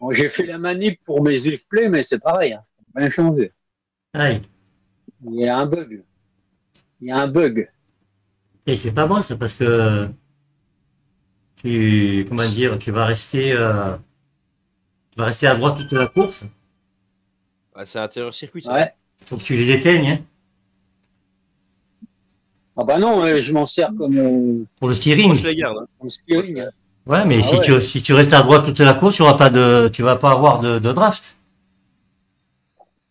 Bon, j'ai fait la manip pour mes displays, mais c'est pareil. Hein. Rien changé. Il y a un bug. Il y a un bug. Et c'est pas bon ça parce que tu comment dire tu vas rester euh, tu vas rester à droite toute la course. Ah, c'est intérieur circuit. ça. Ouais. Faut que tu les éteignes hein, Ah bah non, euh, je m'en sers comme, euh, pour le Moi, steering. je les garde. hein. steering. Ouais, mais Ah si ouais. tu si tu restes à droite toute la course, tu auras pas de tu vas pas avoir de, de draft.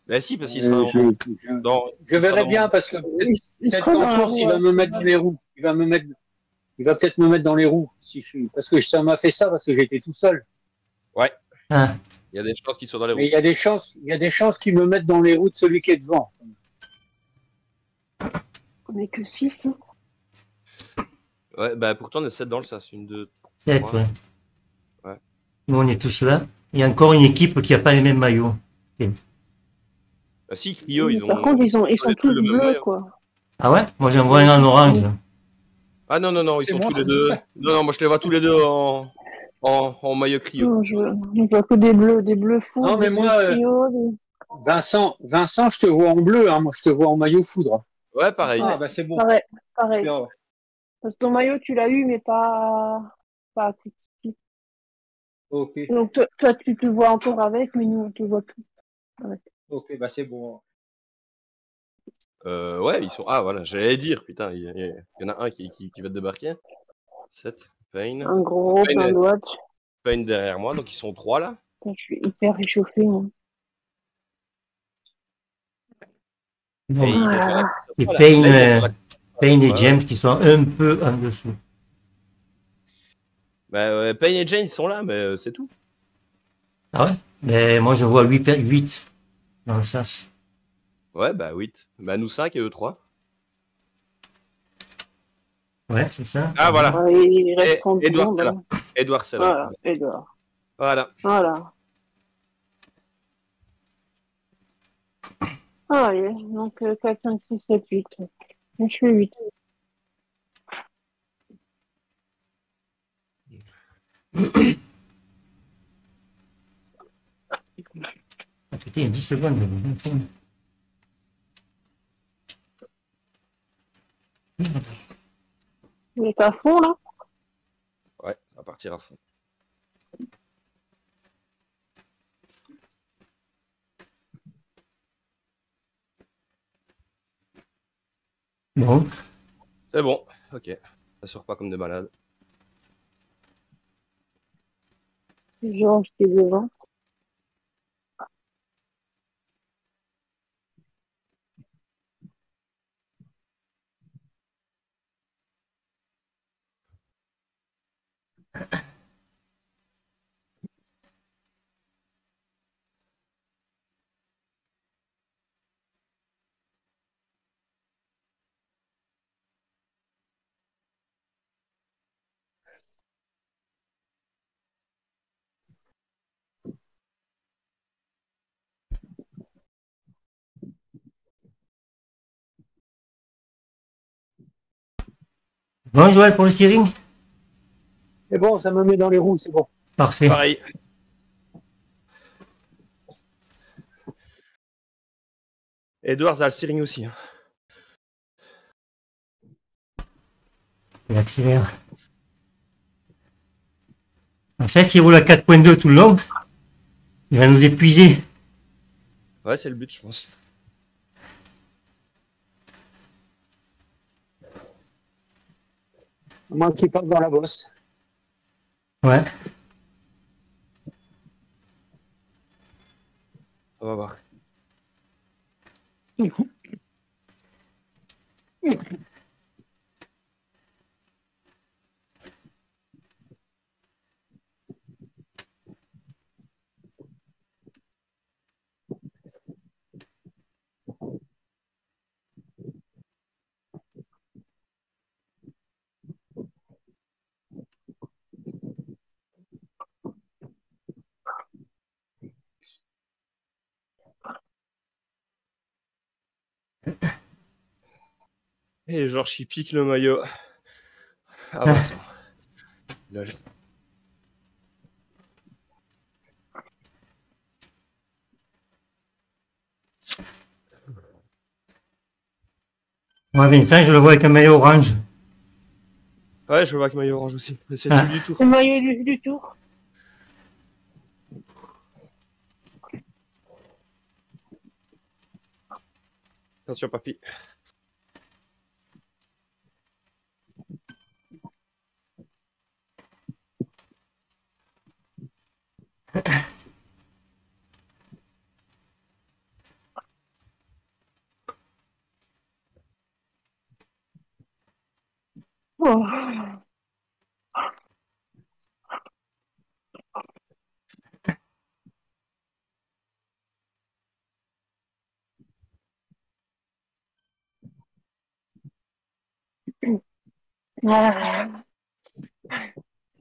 Bah si, parce qu'il Euh, sera je, je- dans... je verrai dans- bien parce que Il, il peut-être qu'en course, il va me mettre dans les roues. Il va me mettre, il va peut-être me mettre dans les roues si je suis, parce que ça m'a fait ça parce que j'étais tout seul. Hein. Il y a des chances qu'ils soient dans les Mais roues. il y a des chances, il y a des chances qu'il me mette dans les roues de celui qui est devant. On est que 6. Ouais, bah pourtant on est 7 dans le sas. Une, deux... Sept, Ouais. ouais. Ouais. Nous on est tous là. Il y a encore une équipe qui a pas les mêmes maillots. Bah si, Clio, ils ont... Par contre, ils, ont, ils sont tous bleus, quoi. Ah ouais? Moi j'en vois un en orange. Ah non, non, non, ils sont moi. tous les deux... Non, non, moi je les vois tous les deux en, en, en maillot Clio. Non, je, je vois que des bleus, des bleus fous. Non, mais moi, euh, des- Vincent, Vincent, je te vois en bleu, hein. Moi, je te vois en maillot foudre. Ouais, pareil. Ouais. bah c'est bon. Pareil, pareil. Parce que ton maillot, tu l'as eu, mais pas, pas. Ok, Donc, toi, toi, tu te vois encore avec, mais nous, on te voit plus. ok, bah c'est bon. Euh, ouais, ils sont... Ah voilà, j'allais dire, putain, il y, en a un qui, qui, qui va débarquer. 7, Payne. Un gros, Payne, de watts. Payne derrière moi, donc ils sont trois là. Putain, Je suis hyper réchauffé. hein. Et Ah. Et voilà. Payne, vont euh, Payne et. James qui sont un peu en dessous. Bah, ouais, Payne et Jane ils sont là, mais euh, c'est tout. Ah ouais? Mais moi je vois 8, 8 dans le sas. Ouais, bah 8. Bah nous 5 et eux 3. Ouais, c'est ça. Ah voilà, Ouais, il reste Et 30 Edouard, c'est là. hein. Edouard c'est là. Voilà, Edouard. Voilà. Voilà. Ah, allez, donc euh, 4, 5, 6, 7, 8. Je suis 8. Ah, 10 secondes. Il est à fond, là Ouais, ça va partir à fond. Bon, C'est bon, ok. Ça sort pas comme des malades. Georges qui est devant. Bon Joël pour le steering C'est bon, ça me met dans les roues, c'est bon. Parfait. Pareil. Edwards a le steering aussi. hein. Il accélère. En fait, s'il roule à 4.2 tout le long, il va nous épuiser. Ouais, c'est le but, je pense. À moins qu'il parte dans la bosse. Ouais. On va voir. Et Georges, il pique le maillot. Ah, bah, Moi, Vincent, je le vois avec un maillot orange. Ouais, je le vois avec un maillot orange aussi. Mais c'est ah. du tour. C'est le maillot du, du tour. Attention, papy. Oh.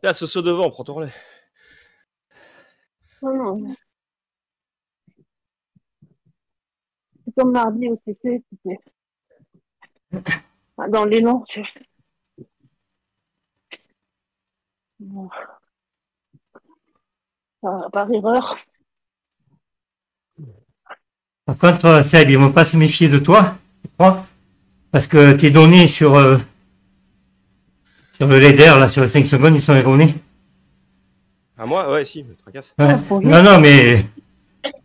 Là, ce saut devant, prends ton relais. Comme mardi au CC. Ah, Dans l'élan. Ah, par erreur. Par contre, euh, Seb, ils vont pas se méfier de toi, je crois, parce que tes données sur, euh, sur le leader, là, sur les 5 secondes, ils sont erronés. À moi? Ouais, si, me tracasse. Ouais. lui. Non, non, mais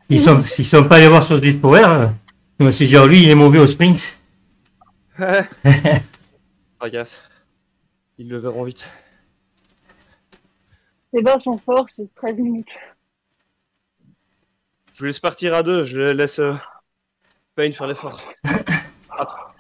ils sont, s'ils sont pas allés voir sur Street Power, euh, je me suis dit, oh, lui, il est mauvais au sprint. tracasse. Ils le verront vite. Les bas sont forts, c'est 13 minutes. Je vous laisse partir à deux, je laisse euh, Payne faire l'effort.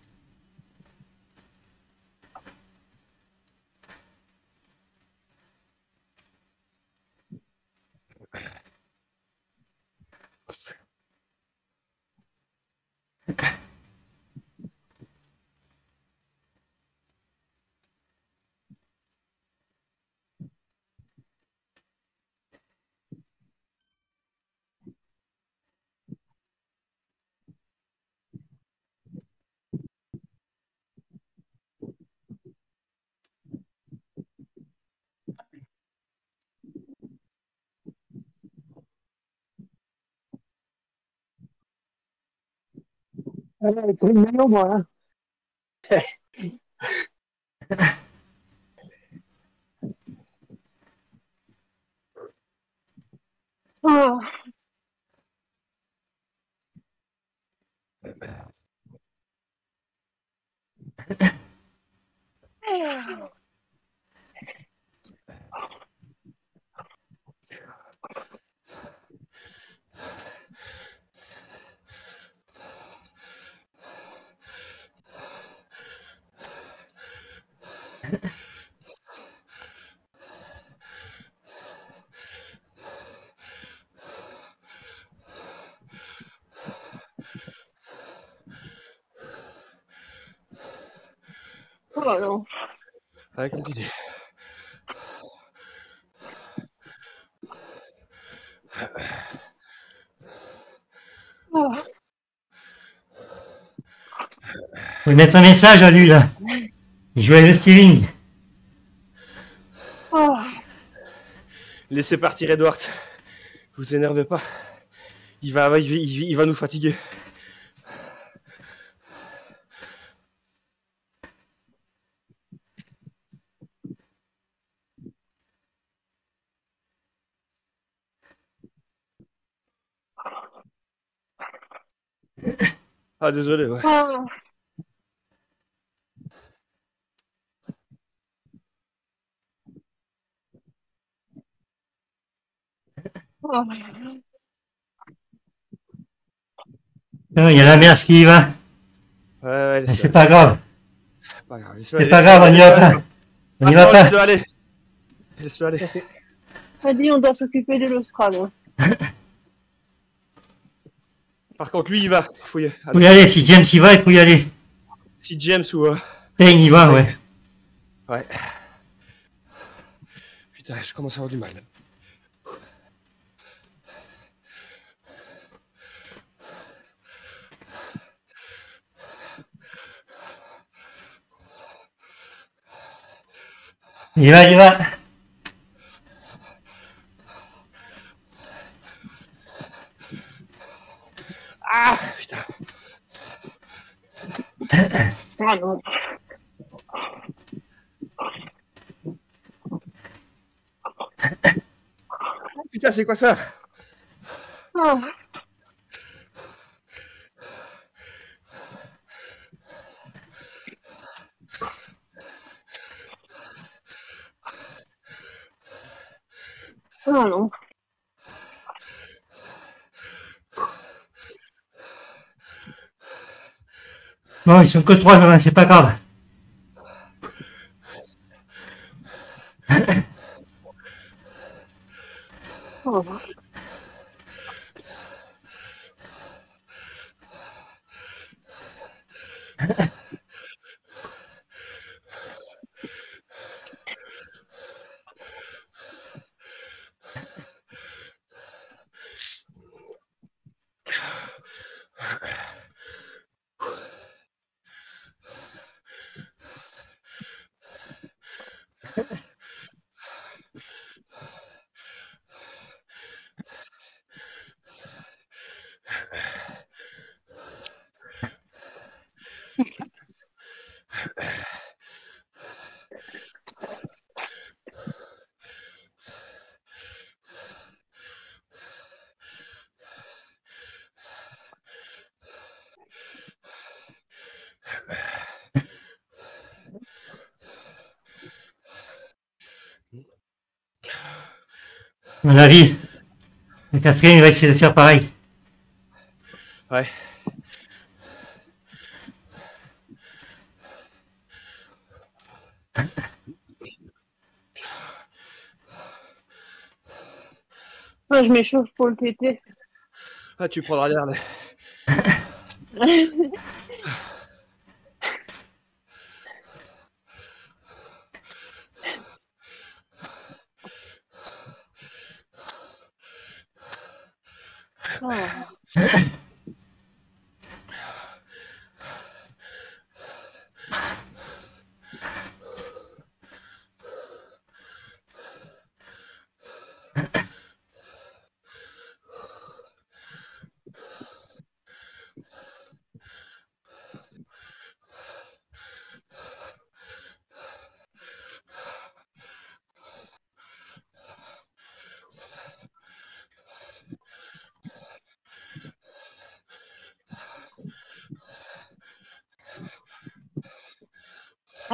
Attends. Ah, là, tout le maillot, moi. hein. Ah. Oh là là. Ah. Faut lui mettre un message à lui, là. Jouait le steering. Ah. Laissez partir Edward. Vous énervez pas. Il va, il, va- il va- il va nous fatiguer. Ah désolé, ouais. Ah. Ah. Non, Il y a la mère qui y va. Ouais, ouais, Mais laisse-le C'est pas grave. pas grave. laisse-le C'est pas grave, on y va pas. On y va pas. Laisse-le aller. Laisse-le aller. A dit on doit s'occuper de l'Austral. Par contre, lui, il va. Faut y... Faut y aller. Si James y va, il faut y aller. Si James ou... euh, Payne y va, ouais. Ouais. Putain, je commence à avoir du mal. Il y va, il y va. Ah Putain. Ah Ah non. Putain, c'est quoi ça Ah. Ah non. Bon, ils sont que trois devant, c'est pas grave. mon avis, le quatrième, il va essayer de faire pareil. Ouais. Moi, je m'échauffe pour le TT. Ah, tu prendras l'air là. Ah.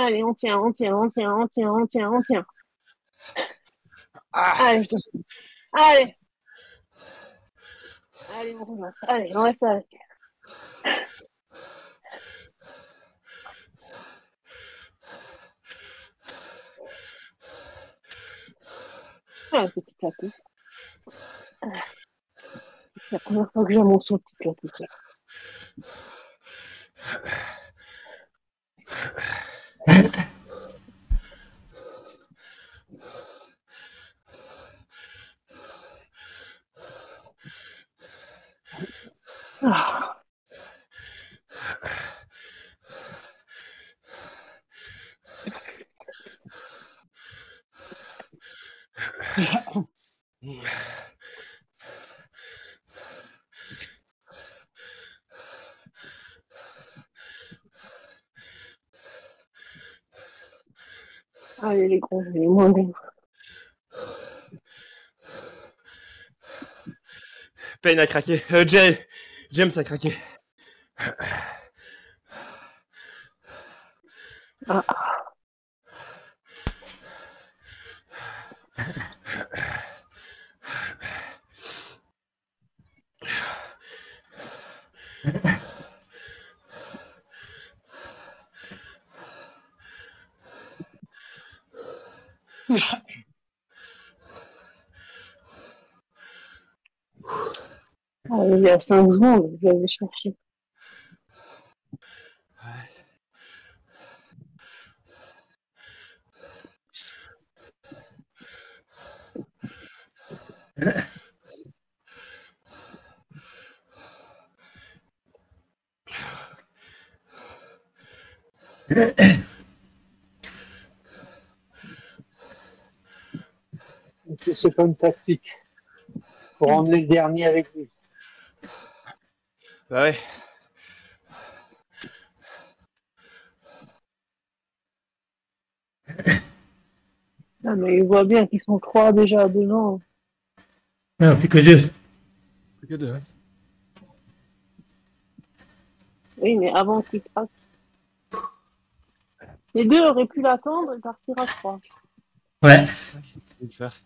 Allez, on tient, on tient, on tient, on tient, on tient, on tient. Ah, Allez, allez. Allez, on commence. Allez, on reste avec. Ah, petit plateau. C'est la première fois que j'ai mon son petit plateau. Ça. Allez, les gros, les moins. Payne a craqué. Euh, James, James a craqué. Ah. Ah, il y a 5 secondes, je vais aller chercher. Est-ce que c'est pas une tactique pour emmener le dernier avec lui? Bah ouais. Ah, mais il voit bien qu'ils sont trois déjà devant. Non, plus que deux. Plus que deux. hein. Oui, mais avant qu'il craque. Les deux auraient pu l'attendre et partir à trois. Ouais. Qu'est-ce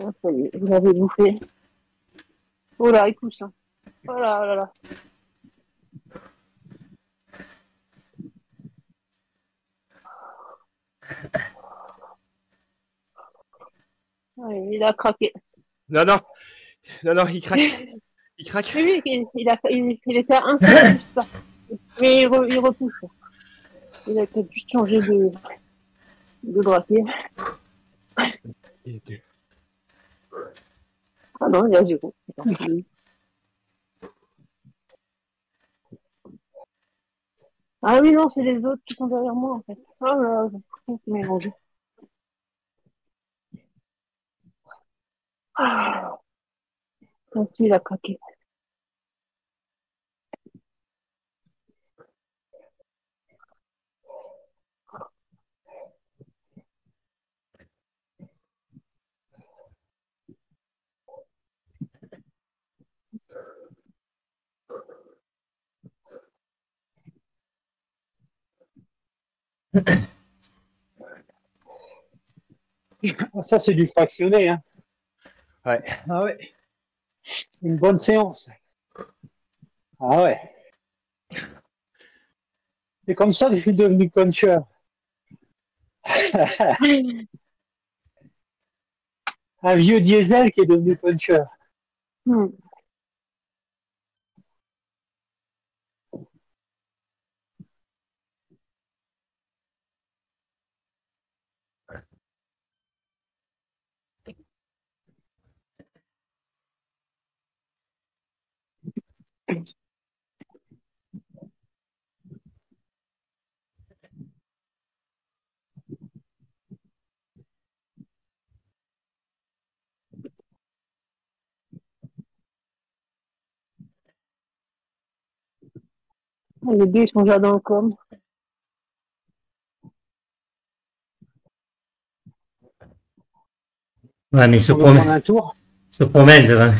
Ah, ça y est, vous l'avez bouffé. Oh là, il pousse. hein. Oh là, oh là là. Ouais, il a craqué. Non, non. Non, non, il craque. Il craque. Oui, oui, il, il a, il, il était à un seul. Mais il, re- il repousse. Il a peut-être juste changé de, de braquet. Il était- Ah non, il a zéro. Ah oui, non, c'est les autres qui sont derrière moi, en fait. Oh là, tout mélangé. Ah. Il a craqué. Ça, c'est du fractionné. Hein. Ouais. Ah ouais. Une bonne séance. Ah ouais. C'est comme ça que je suis devenu puncher. Un vieux diesel qui est devenu puncher. Hmm. Les deux sont déjà dans le com. Ouais, mais se promène, un tour. se promène devant.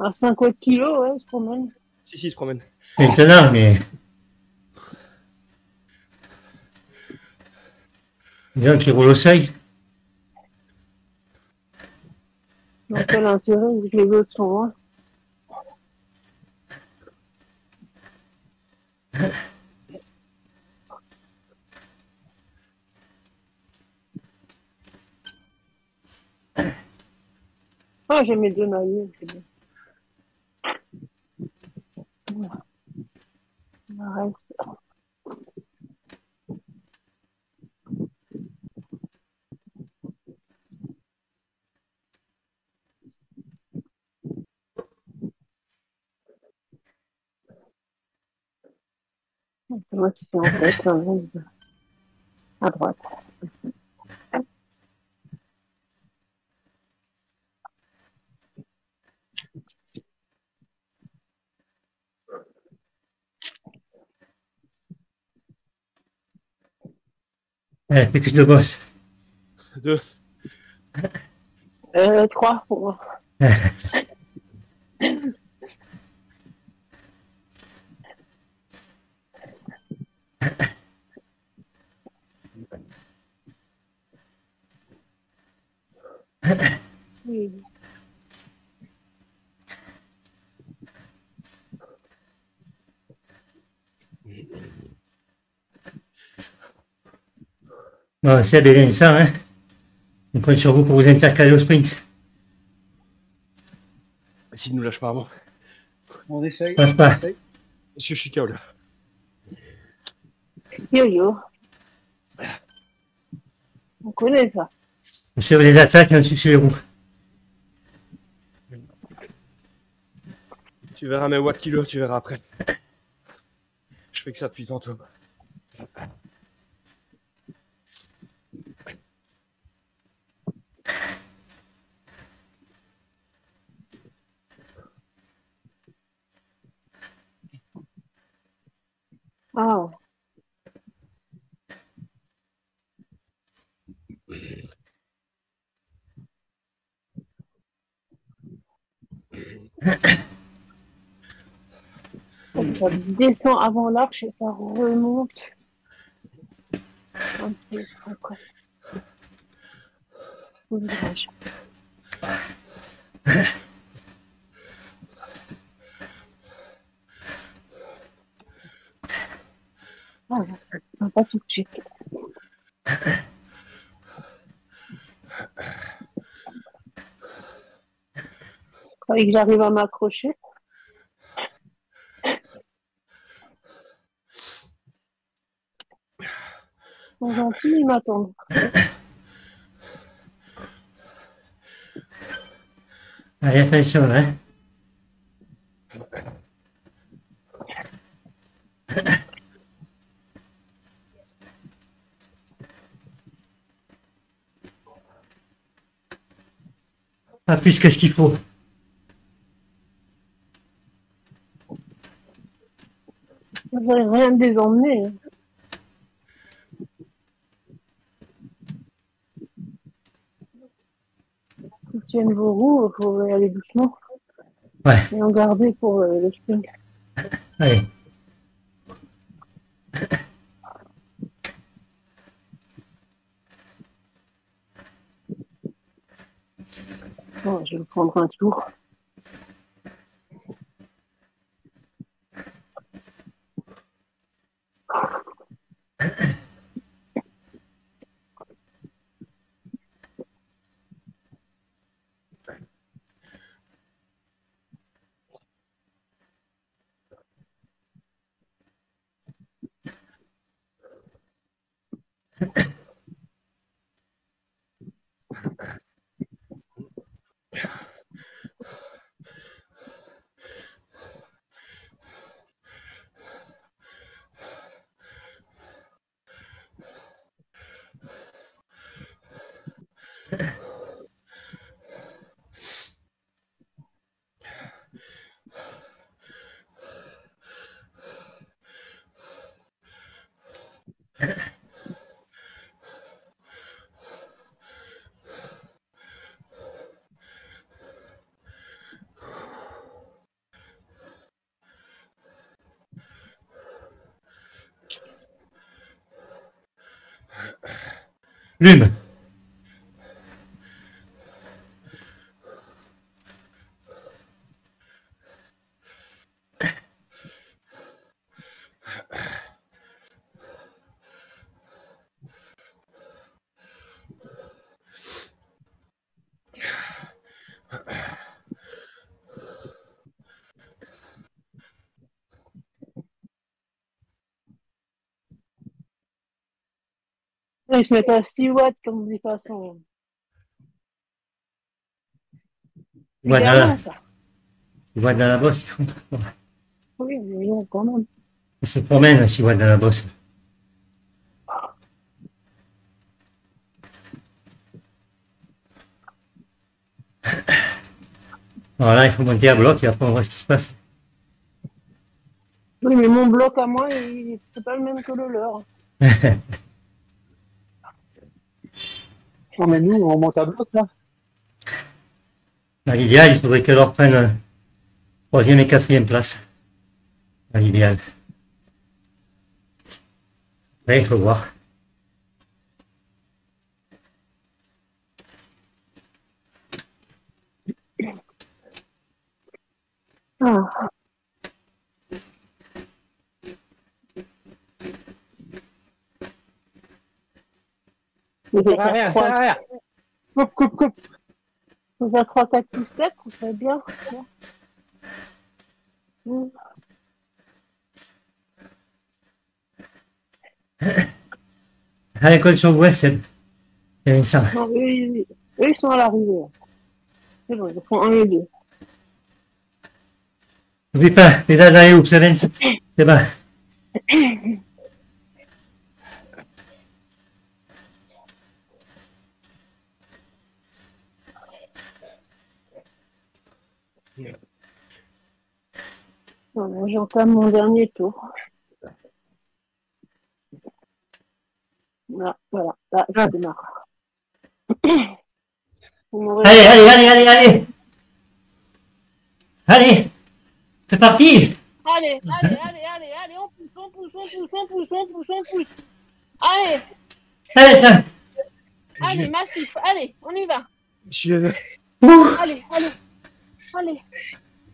À 5 autres kilos, ouais, ils se promènent. Si, si, se promène. Maintenant, mais. Bien qui roule au seuil. Donc, quel intérêt, que les autres sont loin? Ah, j'ai mes deux maillots, c'est bon. C'est à droite. Eh, petite de boss. Deux. Euh, trois pour moi. Oui. Bon, Seb et Vincent, hein. On compte sur vous pour vous intercaler au sprint. S'il nous lâche pas avant. On essaye. Passe pas. on essaye. Monsieur Chica, là. Yo-yo. On connaît ça. Sur les attaques et ensuite sur les roues. Tu verras mes watts kilo, tu verras après. Je fais que ça depuis tantôt. Ah, ça descend avant l'arche et ça remonte. Un peu après. Au virage. Ah, pas tout de suite. Fallait que j'arrive à m'accrocher. Ils sont gentils, ils. Allez, attention, hein. Pas plus que ce qu'il faut. Rien désemmené. Ils tiennent vos roues, il faut aller doucement. Ouais. Et en garder pour euh, le sprint. Allez. Bon, je vais prendre un tour. Yeah. Rina. Ils se mettent à 6 watts comme des façons. Tu vois dans la, tu vois dans la bosse. Oui, mais non, quand même. Il se promène s'il voit dans la bosse. Voilà, il faut monter à bloc et après on voit ce qui se passe. Oui, mais mon bloc à moi, il- c'est pas le même que le leur. Non, mais nous, on monte à bloc, là. Dans l'idéal, il faudrait que leur prenne euh, troisième et quatrième place. Dans l'idéal. Ouais, il faut voir. Ah. C'est rien, à rien. Coupe, coupe, coupe. faut faire 3, 4, 6, 7, ça serait bien. À l'école sur l'ouest, c'est c'est ça. Non, eux, ils, eux, ils sont à l'arrivée. C'est bon, ils font 1 et 2. N'oublie pas, les dates hoops, Evans. C'est bon. J'entame mon dernier tour. Voilà, voilà, là, je démarre. Vous m'aurez- Allez, allez, allez, allez, allez Allez C'est parti Allez, allez, allez, allez, allez, on pousse, on pousse, on pousse, on pousse, on pousse, on pousse. Allez, Allez, ça allez, massif, allez, on y va. Je. Allez, allez, allez,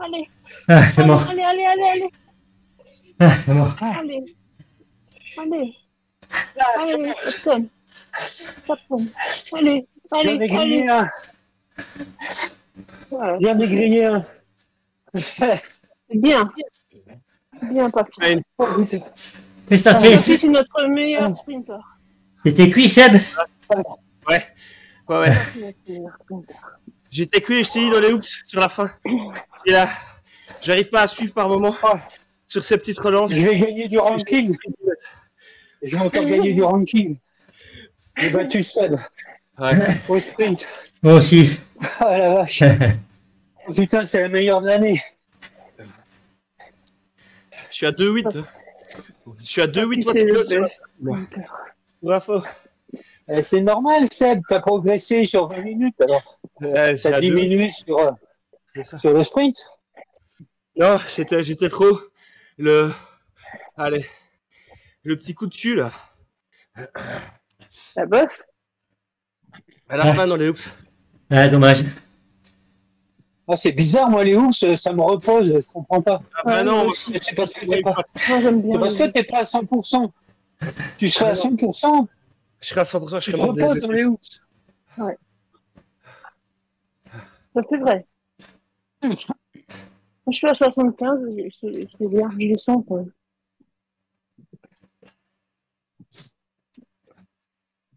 allez, Ah, c'est mort. allez, allez, allez, allez, Ah, c'est mort. allez, allez, allez, ça ça. Allez, allez, allez. un. Voilà, J'en ai grillé un. c'est bien, bien. Ouais, Mais ça Papi, fait... c'est notre meilleur sprinter. C'était cuit, Seb? Ouais, ouais, ouais. J'étais cuit, je t'ai dit, dans les hoops sur la fin. Et là, j'arrive pas à suivre par moment sur ces petites relances. Je vais gagner du ranking. Je vais encore gagner du ranking. J'ai battu Seb Ouais. au sprint. Moi aussi. Ah la vache. Putain, c'est la meilleure de l'année. Je suis à 2-8. hein. Je suis à 2-8 C'est le watts sur la best sprinter. pour info. Eh, C'est normal, Seb. T'as progressé sur 20 minutes alors. T'as à 2. diminué sur, euh, le sprint. Non, c'était, j'étais trop. Le. Allez. Le petit coup de cul, là. La bosse À la fin, dans les hoops. Ah, dommage. Ah, c'est bizarre, moi, les hoops, ça me repose. Je comprends pas. Ah, bah non. C'est parce que t'es pas, pas à 100%. Tu serais à 100%, Je serai à 100%, je tu serai te mort. reposes dans les hoops. Ça c'est vrai. Moi, je suis à 75, c'est bien, je le sens. Quoi.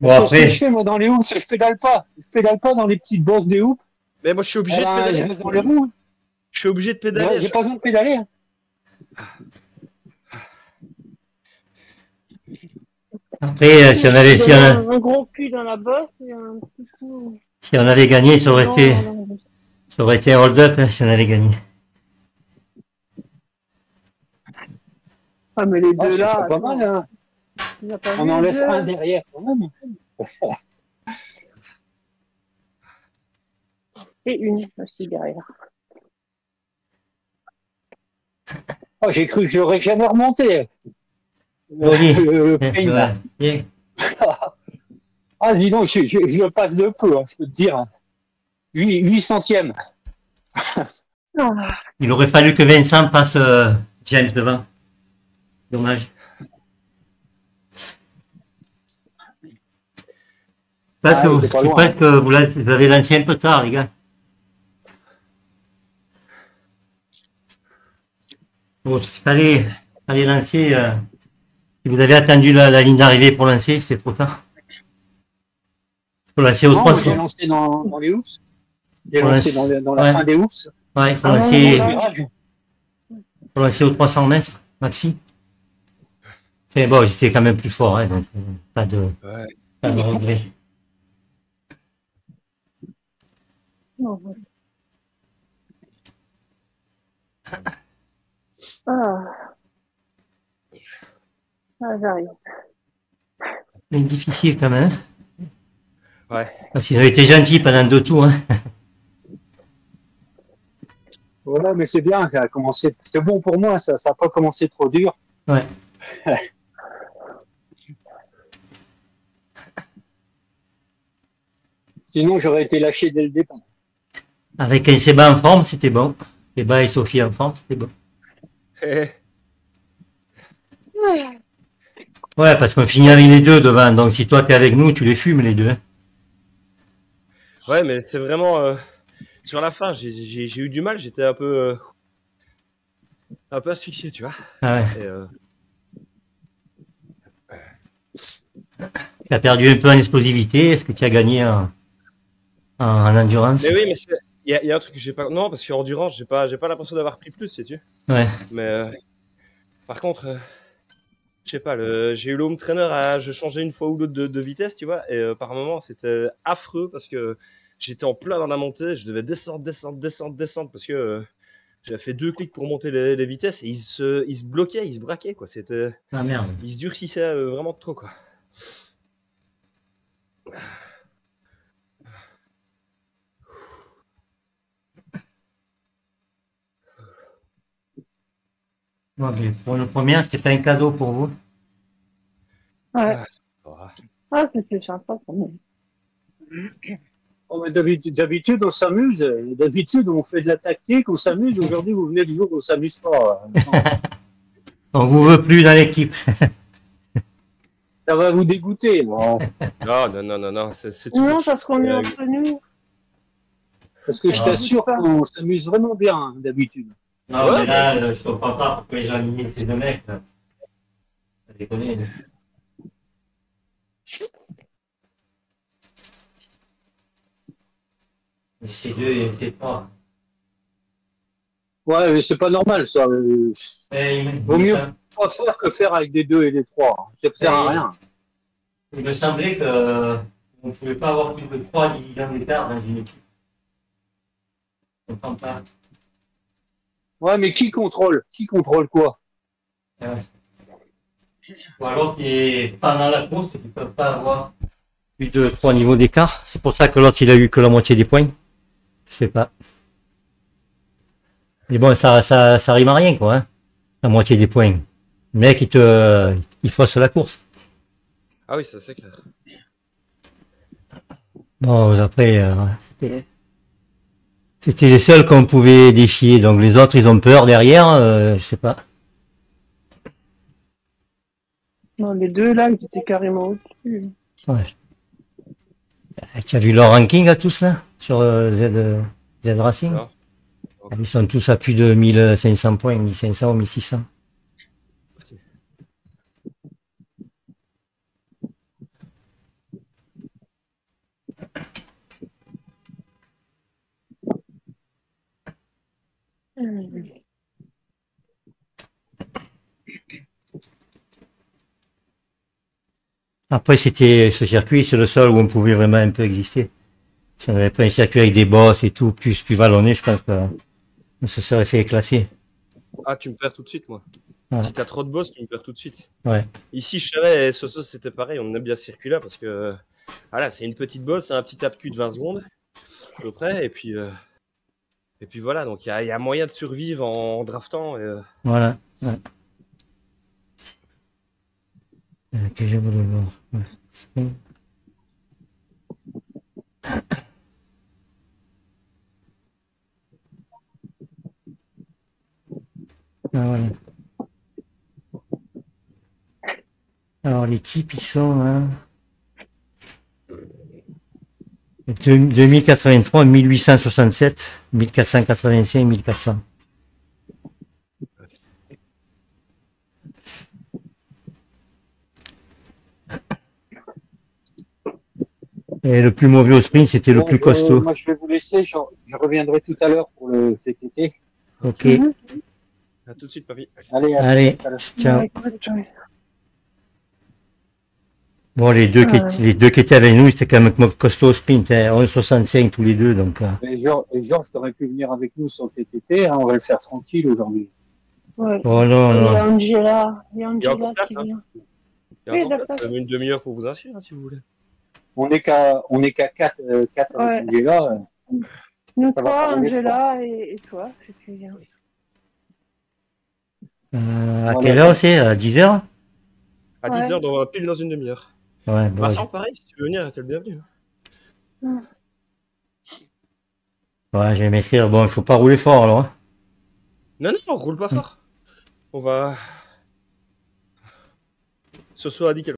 Bon, après, je fais, moi, dans les hoops, je pédale pas. Je pédale pas dans les petites bosses des hoops. Mais moi, je suis obligé de je pédaler. dans les roues. Je suis obligé de Ouais, pédaler. J'ai pas besoin de pédaler. hein. Après euh, si, on avait, si, on a- un, gros cul dans la bosse et un petit coup. si on avait gagné, ça aurait été, ça aurait été un hold-up hein, si on avait gagné. Ah, mais les Ah, deux c'est là. pas mal. hein. On en laisse deux un derrière quand même. Et une aussi derrière. Oh, J'ai cru que je l'aurais jamais remonté. Le- Oui. le- ouais. Ah, dis donc, je, je, passe de peu, hein, je peux te dire. 8, centièmes. Ah, Il aurait fallu que Vincent passe euh, James devant. Dommage. Parce Ah, que, il vous, je pense que vous, avez lancé un peu tard, les gars. Bon, fallait, fallait lancer. euh, si vous avez attendu la, la ligne d'arrivée pour lancer, c'est trop tard. Faut lancer au Non, 3 j'ai lancé dans, dans les hoops. J'ai Pour lancé dans, dans la ouais. fin des hoops. Ouais, il faut Ah, lancer, non, non, Virage. faut lancer au 300 mètres, maxi. Enfin bon, j'étais quand même plus fort, hein, donc euh, pas de, Ouais. pas de regret. non. Ah. Ah, j'arrive. Mais difficile quand même. hein. Ouais. Parce qu'ils ont été gentils pendant deux tours. Hein. Voilà, mais c'est bien, ça a commencé. C'est bon pour moi, ça n'a pas commencé trop dur. Ouais. Sinon, j'aurais été lâché dès le départ. Avec un Seba en forme, c'était bon. Seba et Sophie en forme, c'était bon. Eh, Ouais, parce qu'on finit avec les deux devant. Donc si toi t'es avec nous, tu les fumes les deux. hein. Ouais, mais c'est vraiment. euh, sur la fin, j'ai- eu du mal, j'étais un peu. euh, un peu asphyxié, tu vois. Ah ouais. Et, euh, Tu as perdu un peu en explosivité. Est-ce que tu as gagné en, en, en endurance? Mais oui, mais il y, a- il y a un truc que j'ai pas. Non, parce qu'en endurance, j'ai pas, j'ai pas l'impression d'avoir pris plus, sais-tu. Ouais. Mais par contre, je sais pas, le, j'ai eu le home trainer à je changeais une fois ou l'autre de, de vitesse, tu vois, et euh, par moment c'était affreux parce que j'étais en plein dans la montée, je devais descendre, descendre, descendre, descendre parce que euh, j'avais fait deux clics pour monter les, les vitesses et il se, il se bloquait, il se braquait quoi. C'était, Ah merde. il se durcissait euh, vraiment trop quoi. Bon, mais pour le premier, c'était pas un cadeau pour vous? Ouais. Voilà. Ah, c'était sympa quand même. Oh, mais d'habitude, on s'amuse. D'habitude, on fait de la tactique, on s'amuse. Aujourd'hui, vous venez du jour où on s'amuse pas. On vous veut plus dans l'équipe. Ça va vous dégoûter. non Non, non, non, non, non, c'est, c'est toujours Non, parce qu'on est Euh, entre nous. Parce que je Ah. t'assure qu'on s'amuse vraiment bien, hein, d'habitude. Non, Ouais. mais là, euh, je comprends pas pourquoi ils ont aligné ces deux mecs. Là. Ça déconne. C'est deux et c'est trois. Ouais, mais c'est pas normal, ça. Euh, Eh, il, Vaut mieux. sem- Pas faire que faire avec des deux et des trois. Ça ne sert à Ouais. rien. il me semblait que on ne pouvait pas avoir plus de trois divisions d'écart dans une équipe. Je comprends pas. Ouais, mais qui contrôle? Qui contrôle quoi? Ou alors c'est pendant la course, ils ne peuvent pas avoir plus de trois niveaux d'écart. C'est pour ça que l'autre il a eu que la moitié des points. Je sais pas. Mais bon, ça, ça, ça rime à rien, quoi. Hein, la moitié des points. Le mec, il te, il fausse la course. Ah oui, ça c'est clair. Bon, après, euh, c'était, c'était les seuls qu'on pouvait défier. Donc les autres, ils ont peur derrière. euh, je sais pas. Non, les deux là, ils étaient carrément au-dessus. Ah, Tu as vu leur ranking à tous là sur euh, Z, euh, Z Racing? Non. Ah, Ils sont tous à plus de 1500 points, 1500 ou 1600. Après, c'était ce circuit, c'est le seul où on pouvait vraiment un peu exister. Si on n'avait pas un circuit avec des bosses et tout, plus, plus vallonné, je pense que on se serait fait éclater. Ah, tu me perds tout de suite, moi. Ouais. Si t'as trop de boss, tu me perds tout de suite. Ouais. Ici, je savais, Soso, c'était pareil, on aime bien ce circuit-là parce que, voilà, c'est une petite bosse, c'est un petit tape-cul de 20 secondes, à peu près, et puis, euh, et puis voilà, donc il y a, il y a moyen de survivre en draftant. Et, euh, Voilà. Ouais. Euh, que je voulais voir. Ah. Alors les types ils sont hein, 2083, 1867, 1485, 1400. Et le plus mauvais au sprint, c'était le plus je- costaud. Moi, je vais vous laisser. Je, je reviendrai tout à l'heure pour le TTT. Ok. Mhm. à tout de suite, papy. Allez, à Allez, à ciao. Bon, les deux, qui, étaient- les deux qui étaient avec nous, c'était quand même costaud au sprint, hein, 1,65 tous les deux, donc. euh, Et Georges, Georges, t'aurais pu venir avec nous sur le TTT. hein, on va le faire tranquille aujourd'hui. Ouais. Oh non, Il y non. a Angela, il y a Il y a Angela encore place, qui hein. vient. Il y a Oui, encore d'accord. peut-être, euh, une demi-heure pour vous inscrire, hein, si vous voulez. On n'est qu'à, on est qu'à quatre, euh, quatre Ouais. avec Angela, euh. Nous trois, Angela et, et toi, si tu viens. Euh, à quelle heure c'est? À 10h À Ouais. 10h, dans, pile dans une demi-heure. Ouais, bon, Vincent, pareil, si tu veux venir, t'es le bienvenu. hein. ouais, je vais m'inscrire. Bon, il faut pas rouler fort alors. hein. Non, non, on roule pas fort. On va. Ce soir a dit